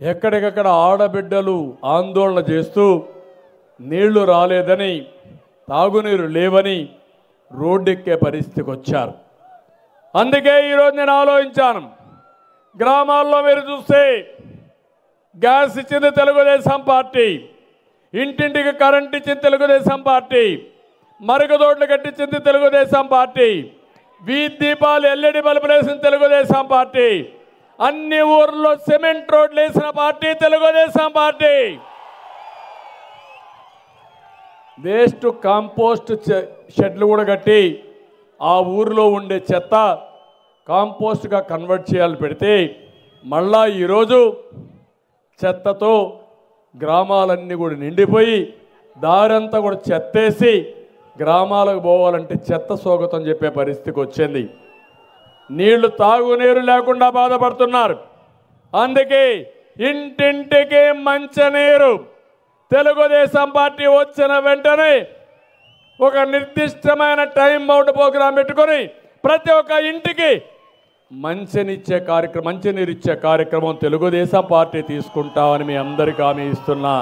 ఎక్కడికక్కడ ఆడబిడ్డలు ఆందోళన చేస్తూ నీళ్ళు రాలేదని తాగునీరు లేవని రోడ్డెక్కే పరిస్థితికి వచ్చారు. అందుకే ఈరోజు నేను ఆలోచించాను గ్రామాల్లో మీరు చూస్తే గ్యాస్ ఇచ్చింది తెలుగుదేశం పార్టీ ఇంటింటికి కరెంట్ ఇచ్చింది తెలుగుదేశం పార్టీ మరుగుదోడ్లు కట్టించింది తెలుగుదేశం పార్టీ వీధి దీపాలు ఎల్ఈడి బల్బులు తెలుగుదేశం పార్టీ అన్ని ఊర్లో సిమెంట్ రోడ్లు వేసిన party Telugu Desam party. Waste compost షెడ్లు కూడా కట్టి ఆ ఊరిలో ఉండే చెత్త కాంపోస్ట్గా కన్వర్ట్ చేయాలి పెడితే మళ్ళా ఈరోజు చెత్తతో గ్రామాలన్నీ కూడా నిండిపోయి దారంతా కూడా చెత్తేసి గ్రామాలకు పోవాలంటే చెత్త స్వాగతం చెప్పే పరిస్థితికి వచ్చింది. నీళ్ళు తాగునీరు లేకుండా బాధపడుతున్నారు. అందుకే ఇంటింటికి మంచినీరు. తెలుగుదేశం పార్టీ వచ్చిన వెంటనే ఒక నిర్దిష్టమైన టైం బౌండ్ ప్రోగ్రాం పెట్టుకొని ప్రతి ఒక్క ఇంటికి మంచినిచ్చే కార్యక్రమం మంచినీరు ఇచ్చే కార్యక్రమం తెలుగుదేశం పార్టీ తీసుకుంటామని మీ అందరికీ హామీ ఇస్తున్నా.